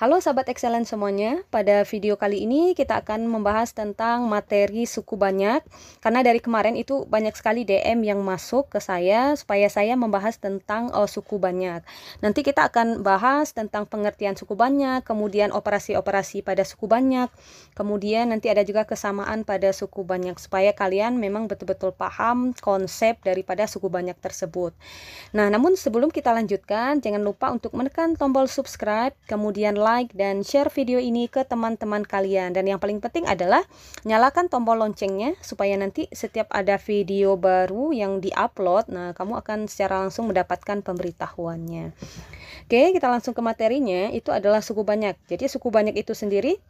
Halo sahabat excellent semuanya, pada video kali ini kita akan membahas tentang materi suku banyak karena dari kemarin itu banyak sekali DM yang masuk ke saya supaya saya membahas tentang uh, suku banyak. Nanti kita akan bahas tentang pengertian suku banyak, kemudian operasi-operasi pada suku banyak, kemudian nanti ada juga kesamaan pada suku banyak supaya kalian memang betul-betul paham konsep daripada suku banyak tersebut. Nah, namun sebelum kita lanjutkan, jangan lupa untuk menekan tombol subscribe, kemudian like like dan share video ini ke teman-teman kalian. Dan yang paling penting adalah nyalakan tombol loncengnya supaya nanti setiap ada video baru yang diupload nah kamu akan secara langsung mendapatkan pemberitahuannya. Oke kita langsung ke materinya. Itu adalah suku banyak. Jadi suku banyak itu sendiri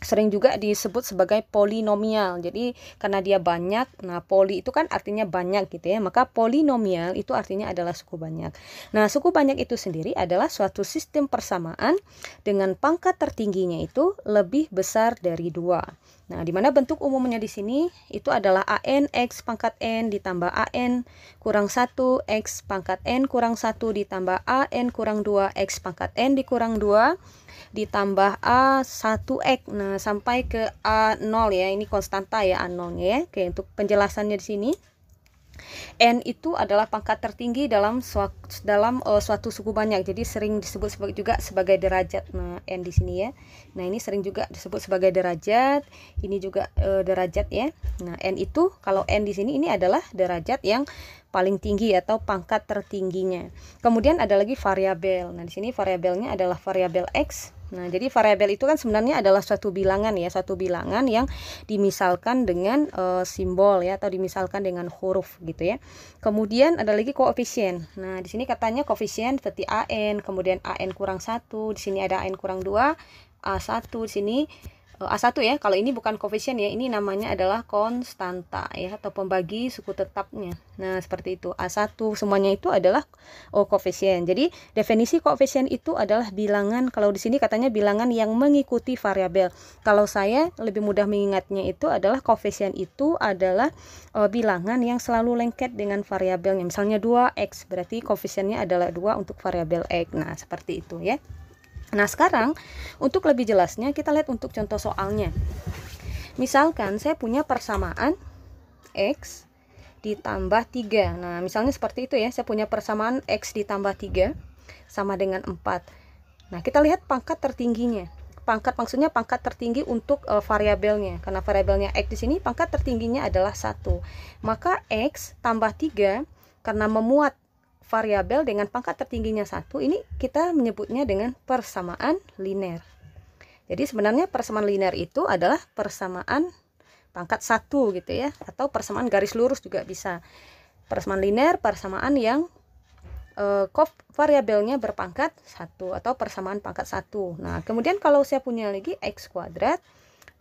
sering juga disebut sebagai polinomial. Jadi karena dia banyak, nah poli itu kan artinya banyak gitu ya. Maka polinomial itu artinya adalah suku banyak. Nah, suku banyak itu sendiri adalah suatu sistem persamaan dengan pangkat tertingginya itu lebih besar dari dua. Nah, di mana bentuk umumnya di sini itu adalah AN X pangkat N ditambah AN kurang 1 X pangkat N kurang 1 ditambah AN kurang 2 X pangkat N dikurang 2 ditambah A1X. Nah, sampai ke A0 ya. Ini konstanta ya A0 ya. Oke, untuk penjelasannya di sini. N itu adalah pangkat tertinggi dalam suatu, dalam uh, suatu suku banyak. Jadi sering disebut sebagai, juga sebagai derajat. Nah, N di sini ya. Nah, ini sering juga disebut sebagai derajat. Ini juga uh, derajat ya. Nah, N itu kalau N di sini ini adalah derajat yang paling tinggi atau pangkat tertingginya. Kemudian ada lagi variabel. Nah, di sini variabelnya adalah variabel X Nah, jadi variabel itu kan sebenarnya adalah suatu bilangan ya, satu bilangan yang dimisalkan dengan e, simbol ya atau dimisalkan dengan huruf gitu ya. Kemudian ada lagi koefisien. Nah, di sini katanya koefisien seperti AN, kemudian AN kurang 1, di sini ada AN kurang 2, A1 di sini A1 ya. Kalau ini bukan koefisien ya, ini namanya adalah konstanta ya atau pembagi suku tetapnya. Nah, seperti itu. A1 semuanya itu adalah oh, koefisien. Jadi, definisi koefisien itu adalah bilangan kalau di sini katanya bilangan yang mengikuti variabel. Kalau saya lebih mudah mengingatnya itu adalah koefisien itu adalah uh, bilangan yang selalu lengket dengan variabelnya. Misalnya 2x berarti koefisiennya adalah 2 untuk variabel x. Nah, seperti itu ya. Nah sekarang untuk lebih jelasnya kita lihat untuk contoh soalnya. Misalkan saya punya persamaan X ditambah 3 Nah misalnya seperti itu ya Saya punya persamaan X ditambah 3 sama dengan 4 Nah kita lihat pangkat tertingginya. Pangkat maksudnya pangkat tertinggi untuk uh, variabelnya. Karena variabelnya X di sini pangkat tertingginya adalah 1 Maka X tambah 3 karena memuat variabel dengan pangkat tertingginya satu ini kita menyebutnya dengan persamaan linear. Jadi sebenarnya persamaan linear itu adalah persamaan pangkat satu gitu ya atau persamaan garis lurus juga bisa. Persamaan linear persamaan yang e, variabelnya berpangkat satu atau persamaan pangkat satu. Nah, kemudian kalau saya punya lagi x kuadrat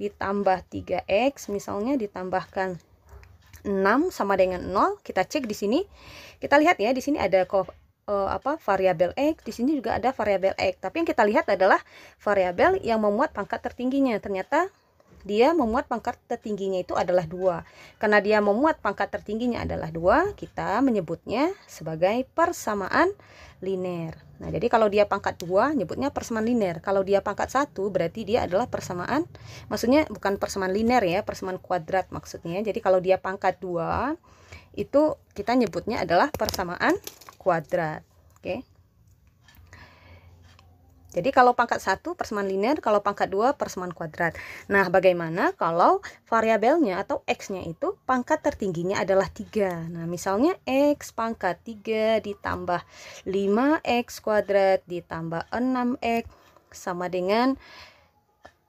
ditambah 3x misalnya ditambahkan 6 sama dengan 0 kita cek di sini. Kita lihat ya di sini ada uh, apa variabel x. Di sini juga ada variabel x. Tapi yang kita lihat adalah variabel yang memuat pangkat tertingginya. Ternyata dia memuat pangkat tertingginya itu adalah dua. Karena dia memuat pangkat tertingginya adalah dua kita menyebutnya sebagai persamaan linear nah jadi kalau dia pangkat dua nyebutnya persamaan linear kalau dia pangkat satu berarti dia adalah persamaan maksudnya bukan persamaan linear ya persamaan kuadrat maksudnya. Jadi kalau dia pangkat dua itu kita nyebutnya adalah persamaan kuadrat. Oke? okay? Jadi kalau pangkat 1 persamaan linear, kalau pangkat 2 persamaan kuadrat. Nah, bagaimana kalau variabelnya atau x-nya itu pangkat tertingginya adalah 3. Nah, misalnya x pangkat 3 ditambah 5x kuadrat ditambah 6x sama dengan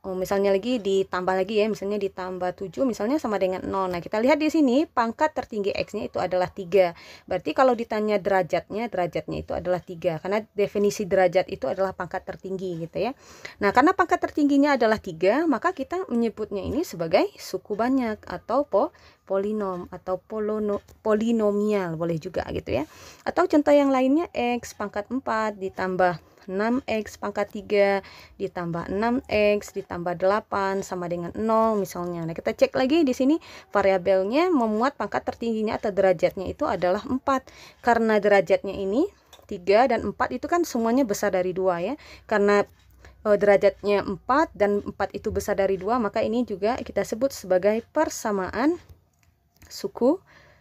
Oh, misalnya lagi ditambah lagi ya, misalnya ditambah 7 misalnya sama dengan 0. Nah, kita lihat di sini pangkat tertinggi X-nya itu adalah 3. Berarti kalau ditanya derajatnya, derajatnya itu adalah 3. Karena definisi derajat itu adalah pangkat tertinggi gitu ya. Nah, karena pangkat tertingginya adalah 3, maka kita menyebutnya ini sebagai suku banyak atau po polinom atau polono, polinomial boleh juga gitu ya. Atau contoh yang lainnya X pangkat 4 ditambah 6x pangkat 3 ditambah 6x ditambah 8 sama dengan 0 misalnya. Nah, kita cek lagi di sini variabelnya memuat pangkat tertingginya atau derajatnya itu adalah 4. Karena derajatnya ini 3 dan 4 itu kan semuanya besar dari 2 ya. Karena e, derajatnya 4 dan 4 itu besar dari 2, maka ini juga kita sebut sebagai persamaan suku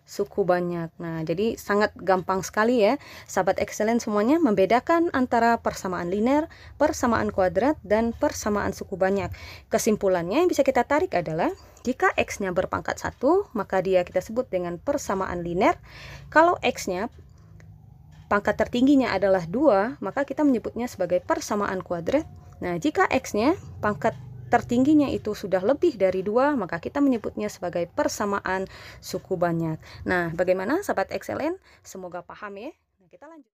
suku banyak. Nah, jadi sangat gampang sekali ya, sahabat excellent semuanya membedakan antara persamaan linear, persamaan kuadrat, dan persamaan suku banyak. Kesimpulannya yang bisa kita tarik adalah, jika x-nya berpangkat 1, maka dia kita sebut dengan persamaan linear. Kalau x-nya pangkat tertingginya adalah 2, maka kita menyebutnya sebagai persamaan kuadrat. Nah, jika x-nya pangkat tertingginya itu sudah lebih dari dua, maka kita menyebutnya sebagai persamaan suku banyak. Nah, bagaimana sahabat excellent? Semoga paham ya. Nah, kita lanjut.